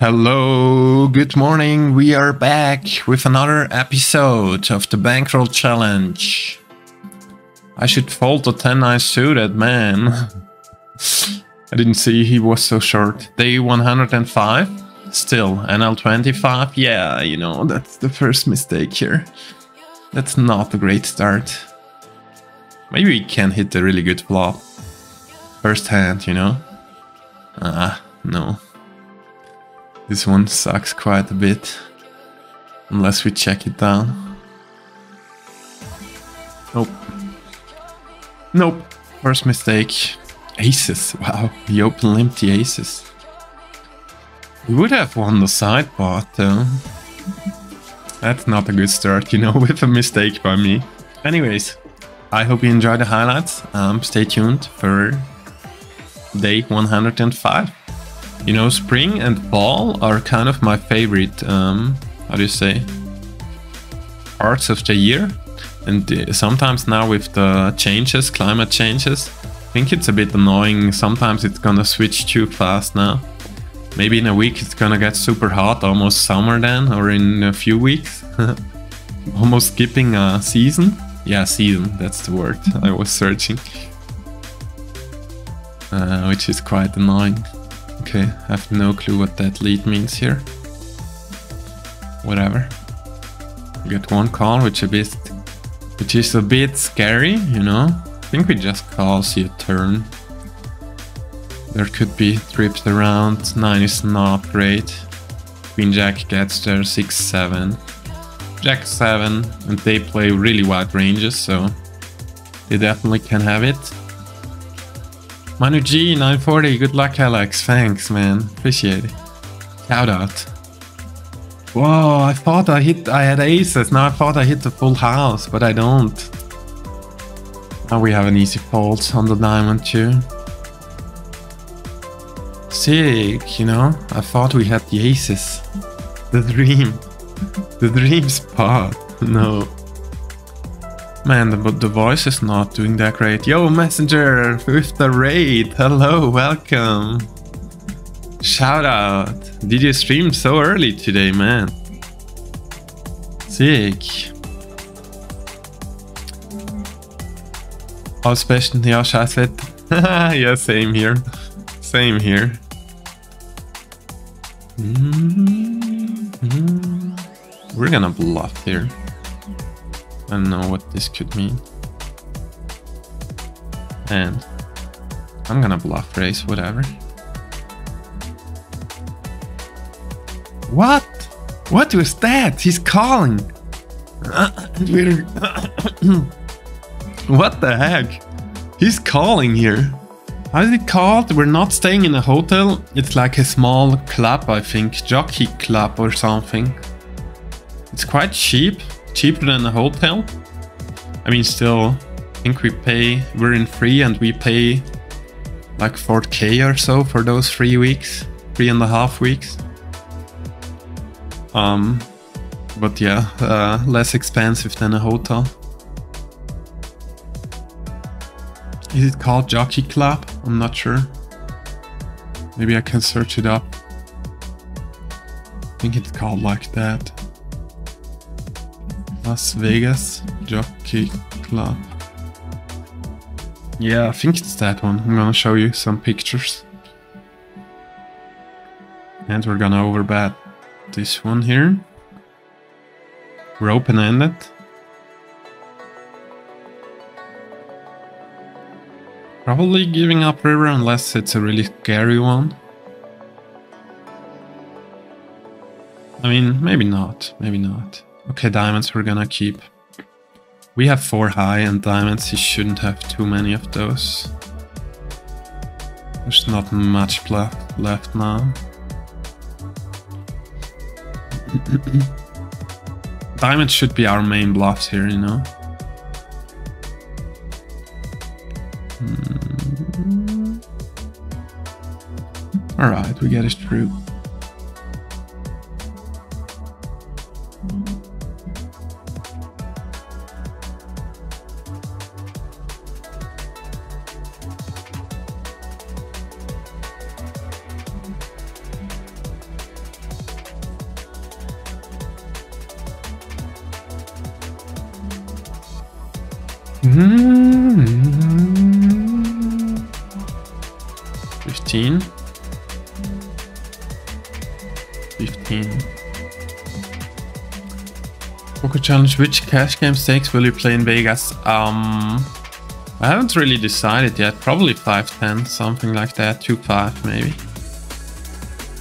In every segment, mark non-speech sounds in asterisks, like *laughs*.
Hello, good morning. We are back with another episode of the Bankroll Challenge. I should fold the 10 9 suited man. *laughs* I didn't see he was so short. Day 105. Still, NL25. Yeah, you know, that's the first mistake here. That's not a great start. Maybe we can hit a really good flop. First hand, you know? Ah, no. This one sucks quite a bit. Unless we check it down. Nope. Nope. First mistake. Aces. Wow. The open MP aces. We would have won the side though. That's not a good start, you know, *laughs* with a mistake by me. Anyways, I hope you enjoy the highlights. Um, stay tuned for day 105. You know, spring and fall are kind of my favorite, um, how do you say, parts of the year. And uh, sometimes now with the changes, climate changes, I think it's a bit annoying. Sometimes it's gonna switch too fast now. Maybe in a week it's gonna get super hot, almost summer then, or in a few weeks. *laughs* almost skipping a season. Yeah, season, that's the word I was searching. Uh, which is quite annoying. Okay, I have no clue what that lead means here. Whatever. Get one call, which a bit, which is a bit scary, you know. I think we just call, see a turn. There could be trips around. Nine is not great. Queen Jack gets there. Six, seven. Jack seven, and they play really wide ranges, so they definitely can have it. Manu G, 940, good luck Alex, thanks man, appreciate it. Shout out. Whoa, I thought I hit, I had aces, now I thought I hit the full house, but I don't. Now we have an easy fold on the diamond too. Sick, you know, I thought we had the aces. The dream. The dream spot. *laughs* No. Man, the, the voice is not doing that great. Yo, Messenger with the raid. Hello, welcome. Shout out. Did you stream so early today, man? Sick. Ausbesten, ja, scheiß yeah, same here. Same here. Mm -hmm. We're gonna bluff here. I don't know what this could mean. And I'm gonna bluff raise, whatever. What? What was that? He's calling. what the heck? He's calling here. How is it called? We're not staying in a hotel. It's like a small club, I think. Jockey club or something. It's quite cheap cheaper than a hotel. I mean, still, I think we pay, we're in free and we pay like 4k or so for those three weeks, three and a half weeks. Um, but yeah, uh, less expensive than a hotel. Is it called Jockey Club? I'm not sure. Maybe I can search it up. I think it's called like that. Las Vegas Jockey Club. Yeah, I think it's that one. I'm gonna show you some pictures. And we're gonna overbet this one here. We're open-ended. Probably giving up river unless it's a really scary one. I mean, maybe not, maybe not. Okay, diamonds we're gonna keep. We have four high and diamonds, he shouldn't have too many of those. There's not much left, left now. *clears throat* diamonds should be our main bluffs here, you know? Hmm. Alright, we get it through. Poker challenge. Which cash game stakes will you play in Vegas? Um, I haven't really decided yet. Probably five ten, something like that. Two five maybe.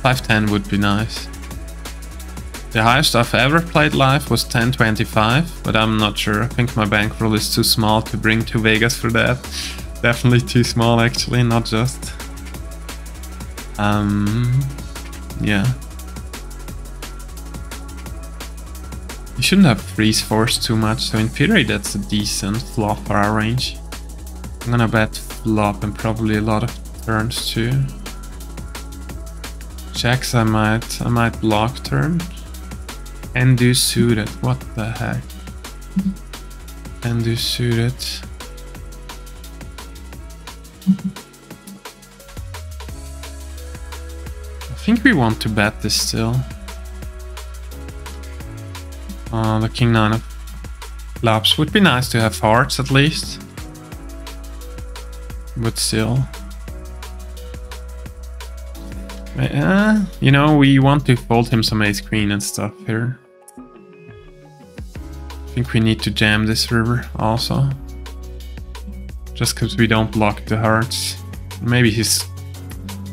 Five ten would be nice. The highest I've ever played live was 1025, but I'm not sure. I think my bankroll is too small to bring to Vegas for that. *laughs* Definitely too small actually, not just. Um, yeah. You shouldn't have freeze force too much, so in theory that's a decent flop for our range. I'm gonna bet flop and probably a lot of turns too. Checks I might, I might block turn. And do suited. What the heck? And do suited. I think we want to bet this still. Uh, the king nine of clubs would be nice to have hearts at least. But still. Uh, you know, we want to fold him some ace queen and stuff here. I think we need to jam this river also. Just because we don't block the hearts. Maybe he's...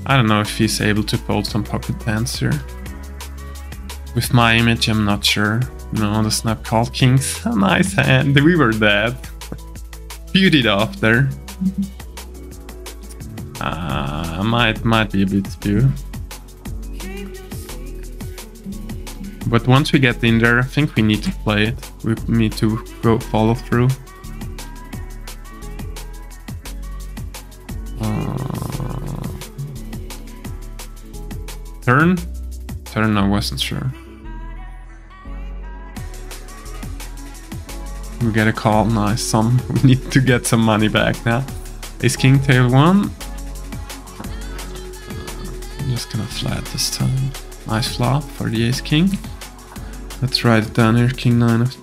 I don't know if he's able to fold some pocket tens here. With my image, I'm not sure. No, the snap called kings. Nice hand. We were dead. Beautied off there. Uh, might might be a bit spew. But once we get in there, I think we need to play it. We need to go follow through. Uh, turn? Turn, I wasn't sure. We get a call, nice. Some we *laughs* need to get some money back now. Ace King tail one. I'm just gonna flat this time. Nice flop for the Ace King. Let's write it down here, king 9 of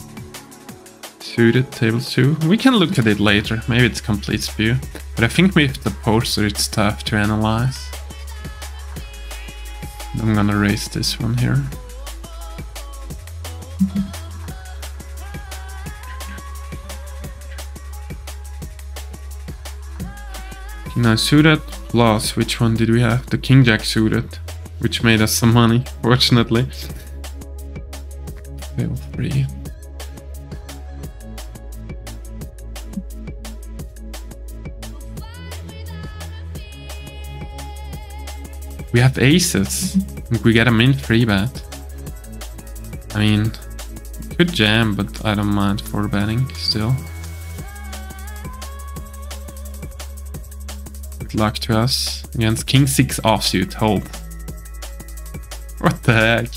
suited, table 2. We can look at it later, maybe it's complete spew. But I think with the poster it's tough to analyze. I'm gonna raise this one here. King 9 suited, plus which one did we have? The King Jack suited, which made us some money, *laughs* fortunately. Feel free. We have aces. We get a mint free bet. I mean, could jam, but I don't mind for betting still. Luck to us against King 6 offsuit. Hold. What the heck?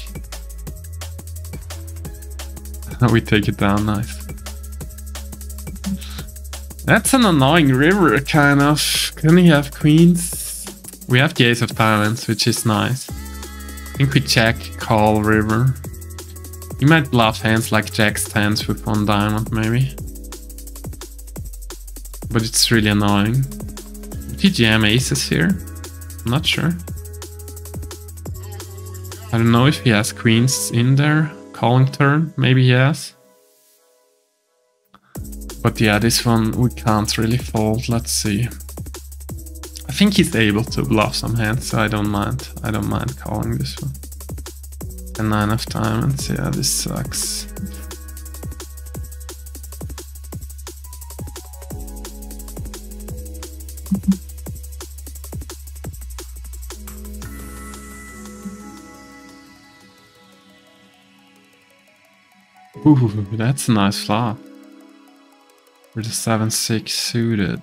*laughs* we take it down, nice. That's an annoying river, kind of. Can we have queens? We have the ace of diamonds, which is nice. I think we check, call river. You might bluff hands like jacks tens with one diamond, maybe. But it's really annoying. Jam aces here? I'm not sure. I don't know if he has queens in there. Calling turn, maybe he has. But yeah, this one we can't really fold, let's see. I think he's able to bluff some hands, so I don't mind. I don't mind calling this one. And nine of diamonds, yeah, this sucks. Ooh, that's a nice flop. For the 7-6 suited.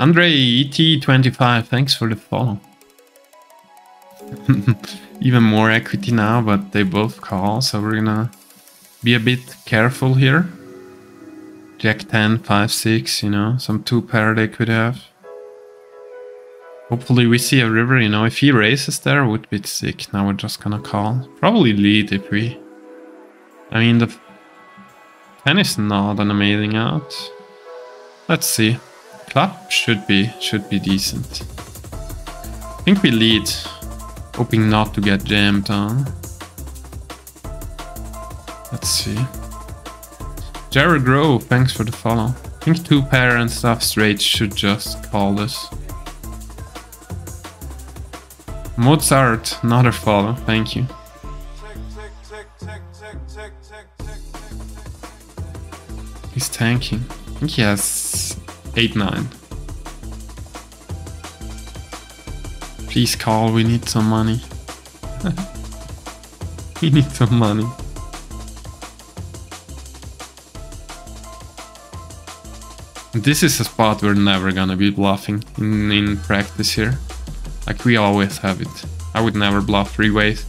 Andre ET25, thanks for the follow. *laughs* Even more equity now, but they both call, so we're gonna be a bit careful here. Jack 10, 5, 6, you know, some two pair they could have. Hopefully we see a river, you know, if he races there would be sick. Now we're just gonna call. Probably lead if we I mean, the pen is not an amazing art. Let's see. Club should be should be decent. I think we lead, hoping not to get jammed on. Let's see. Jared Grove, thanks for the follow. I think two pair and stuff straight should just call this. Mozart, another follow, thank you. Tanking. I think he has 8-9. Please call, we need some money. *laughs* we need some money. This is a spot we're never gonna be bluffing in, in practice here. Like we always have it. I would never bluff three ways.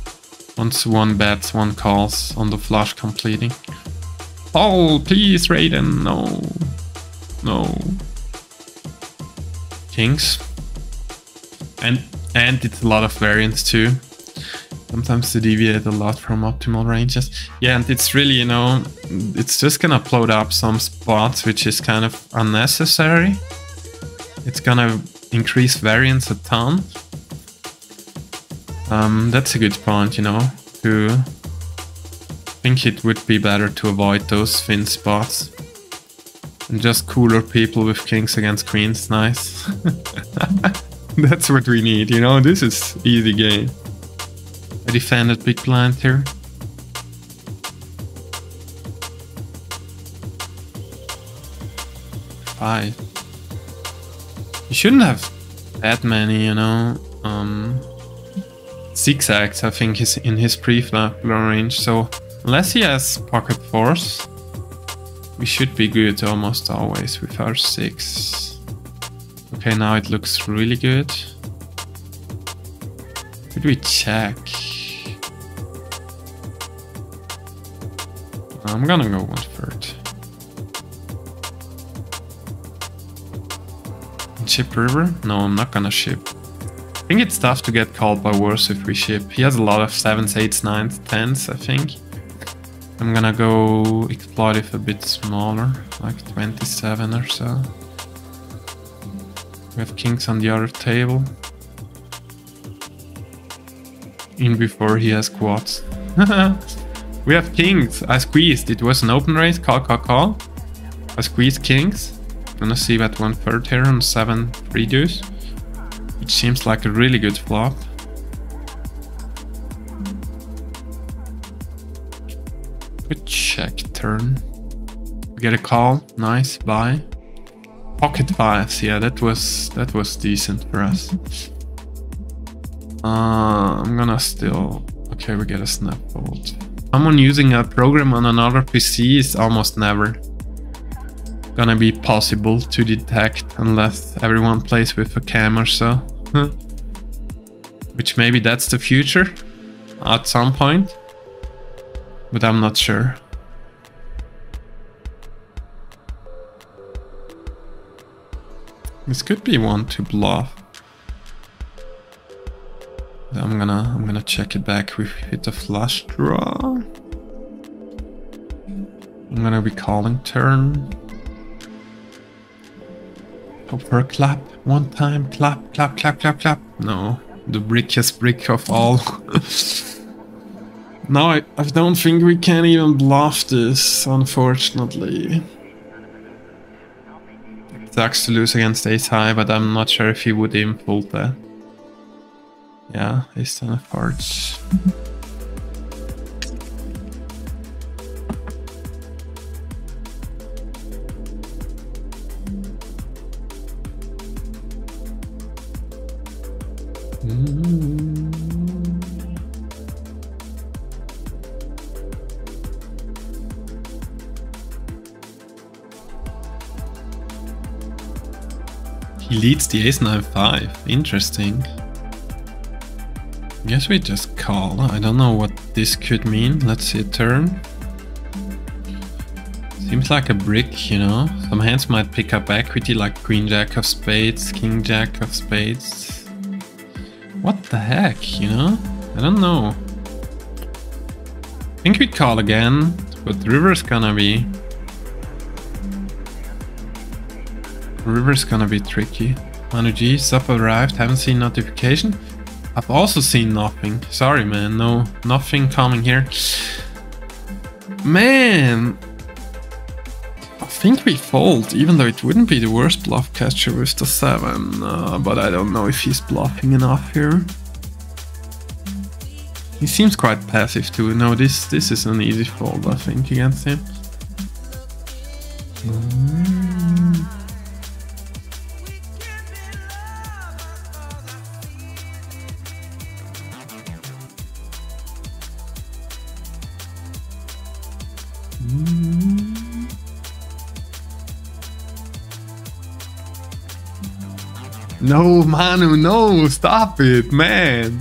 Once one bets, one calls on the flush completing. Oh, please, Raiden, no. No. Kings. And and it's a lot of variance too. Sometimes they deviate a lot from optimal ranges. Yeah, and it's really, you know, it's just gonna upload up some spots, which is kind of unnecessary. It's gonna increase variance a ton. Um, that's a good point, you know, to think it would be better to avoid those thin spots. And just cooler people with kings against queens, nice. *laughs* That's what we need, you know, this is easy game. I defended big blind here. Five. You shouldn't have that many, you know. Um, six X, I think, is in his pre-flop range, so Unless he has pocket fours, we should be good almost always with our 6. Okay, now it looks really good. Could we check? I'm gonna go one third. Ship river? No, I'm not gonna ship. I think it's tough to get called by worse if we ship. He has a lot of 7s, 8s, 9s, 10s, I think. I'm gonna go exploitive a bit smaller, like 27 or so. We have kings on the other table. In before he has quads. *laughs* we have kings. I squeezed. It was an open race. Call, call, call. I squeezed kings. Gonna see that one third here on 7 3 deuce. Which seems like a really good flop. Turn. Get a call. Nice. Buy. Pocket fives. Yeah, that was that was decent for us. Uh, I'm gonna still. Okay, we get a snap fold. Someone using a program on another PC is almost never gonna be possible to detect unless everyone plays with a cam or so. Which maybe that's the future at some point but I'm not sure. This could be one to bluff. I'm gonna I'm gonna check it back. We hit a flush draw. I'm gonna be calling turn. Hope for a clap. One time. Clap, clap, clap, clap, clap. No. The brickiest brick of all. *laughs* Now I, I don't think we can even bluff this, unfortunately. It sucks to lose against ace high, but I'm not sure if he would even fold that. Yeah, ace ten of hearts. He leads the ace 9-5. Interesting. Guess we just call. I don't know what this could mean. Let's see a turn. Seems like a brick, you know? Some hands might pick up equity like Queen Jack of Spades, King Jack of Spades. What the heck, you know? I don't know. I think we'd call again, but river's gonna be River's gonna be tricky. Manu G, sub arrived, haven't seen notification. I've also seen nothing. Sorry man, no, nothing coming here. Man, I think we fold, even though it wouldn't be the worst bluff catcher with the 7, uh, but I don't know if he's bluffing enough here. He seems quite passive too. No, this this is an easy fold, I think, against him. No, Manu, no, stop it, man.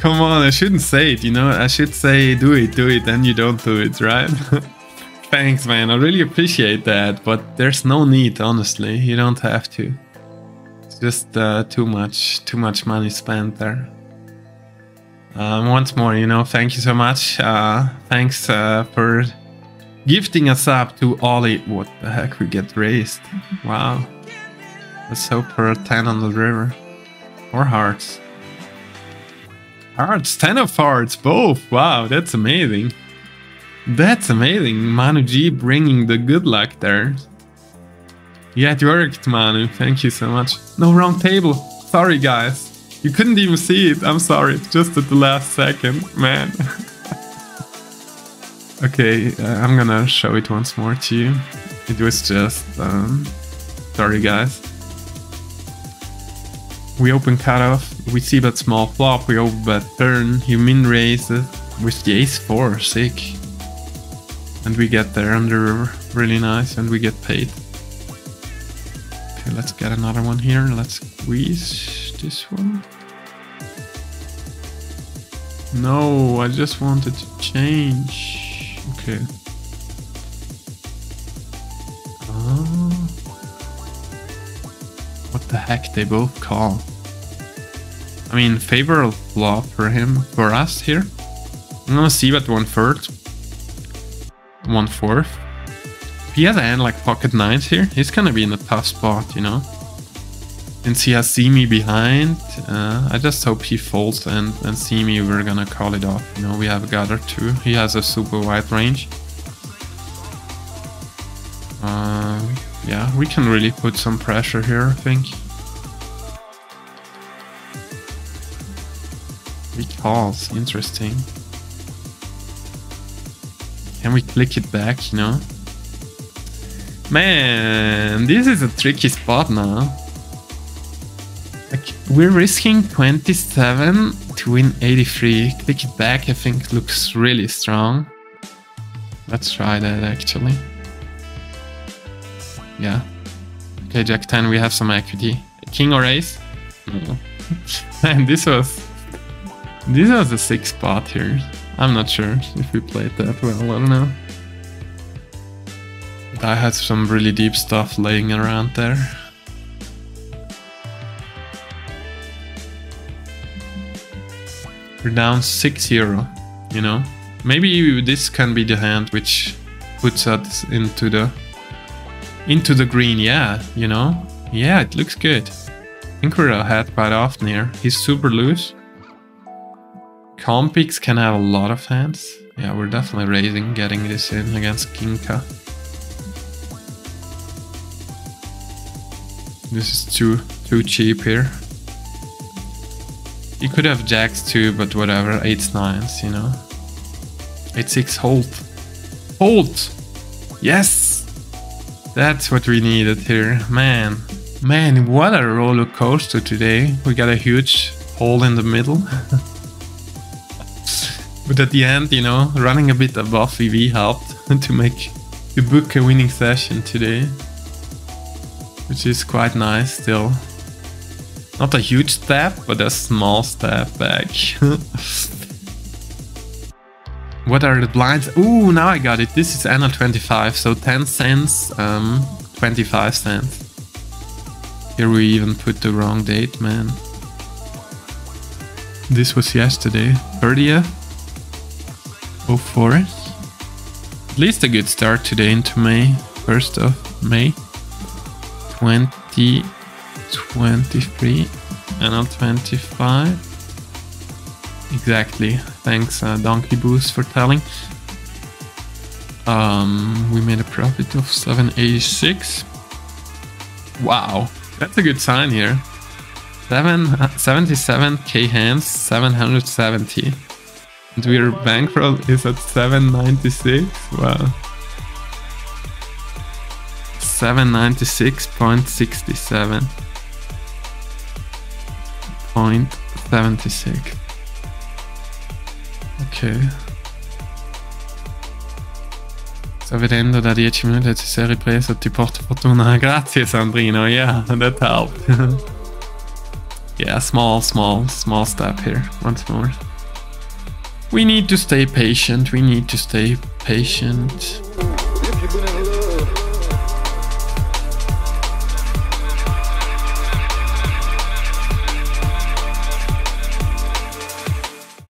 Come on, I shouldn't say it, you know? I should say do it, do it, then you don't do it, right? *laughs* Thanks, man. I really appreciate that, but there's no need, honestly. You don't have to. It's just uh, too much, too much money spent there. Um, once more, you know, thank you so much. Uh, thanks uh, for gifting us up to Ollie. What the heck, we get raised. Wow. Let's hope for a 10 on the river. Or hearts. Hearts, 10 of hearts, both. Wow, that's amazing. That's amazing. Manu G bringing the good luck there. Yeah, it worked, Manu. Thank you so much. No, wrong table. Sorry, guys. You couldn't even see it. I'm sorry. Just at the last second, man. *laughs* okay, uh, I'm gonna show it once more to you. It was just... Um, sorry, guys. We open cutoff, we see that small flop, we open bet turn, he min raises uh, with the ace 4, sick. And we get there under really nice and we get paid. Okay, let's get another one here. Let's squeeze this one. No, I just wanted to change. Okay. The heck, they both call. I mean, favorable flop for him, for us here. I'm gonna see what one third one fourth. If he has a hand like pocket nines here, he's gonna be in a tough spot, you know. Since he has see me behind, uh, I just hope he folds and, and see me, we're gonna call it off. You know, we have Gather too. He has a super wide range. Uh, yeah, we can really put some pressure here, I think. Calls, interesting. Can we click it back, you know? Man, this is a tricky spot now. Like, we're risking 27 to win 83. Click it back, I think looks really strong. Let's try that actually. Yeah. Okay, Jack 10, we have some equity. King or ace? No. *laughs* Man, this was... This was a sick spot here. I'm not sure if we played that well, I don't know. I had some really deep stuff laying around there. We're down 6-0, you know? Maybe this can be the hand which puts us into the into the green, yeah, you know? Yeah, it looks good. I think we're ahead quite often here. He's super loose. Compix can have a lot of hands. Yeah, we're definitely raising, getting this in against Ginka. This is too too cheap here. You could have jacks too, but whatever, 8s, 9s, you know. 8-6, hold. Hold! Yes! That's what we needed here. Man, man, what a roller coaster today. We got a huge hole in the middle. *laughs* But at the end, you know, running a bit above EV helped *laughs* to make you book a winning session today. Which is quite nice still. Not a huge step, but a small step back. *laughs* what are the blinds? Ooh, now I got it. This is NL25, so 10 cents, um, 25 cents. Here we even put the wrong date, man. This was yesterday, 30th. 04. At least a good start today into May, 1st of May 20, 23, and now 25. Exactly. Thanks, uh, Donkey Boost, for telling. Um, we made a profit of 786. Wow, that's a good sign here. Seven, 77k hands, 770. And we're bankroll is at 796. Wow. 796.67. Point 76. Ok. Sto vedendo da 10 minuti che sei ripreso, ti porto fortuna. *laughs* Grazie Sandrino, yeah, that helped. *laughs* yeah, small, small, small step here, once more. We need to stay patient, we need to stay patient.